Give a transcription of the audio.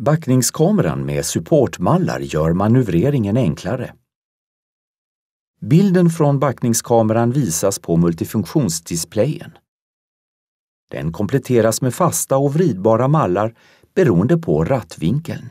Backningskameran med supportmallar gör manövreringen enklare. Bilden från backningskameran visas på multifunktionsdisplayen. Den kompletteras med fasta och vridbara mallar beroende på rattvinkeln.